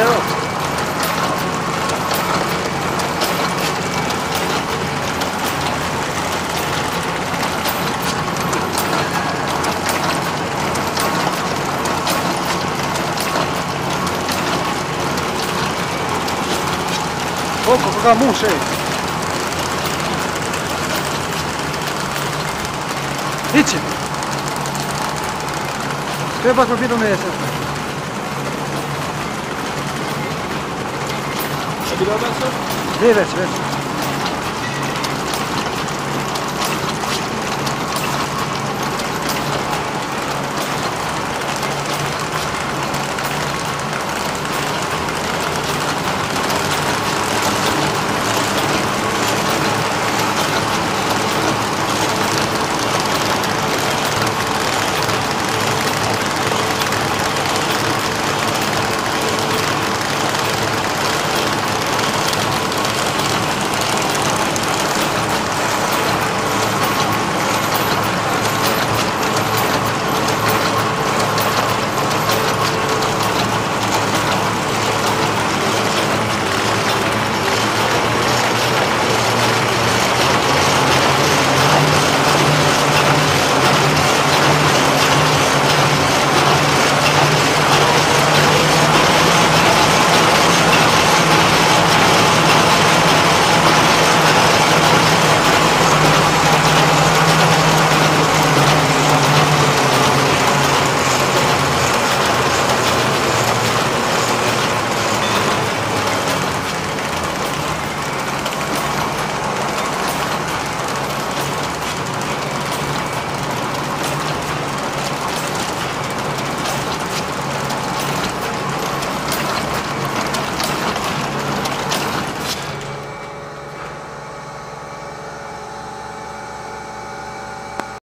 atenção. Vou colocar a murcha aí. Hit! Tem mais ouvido nesse. Kilometre? Evet, evet.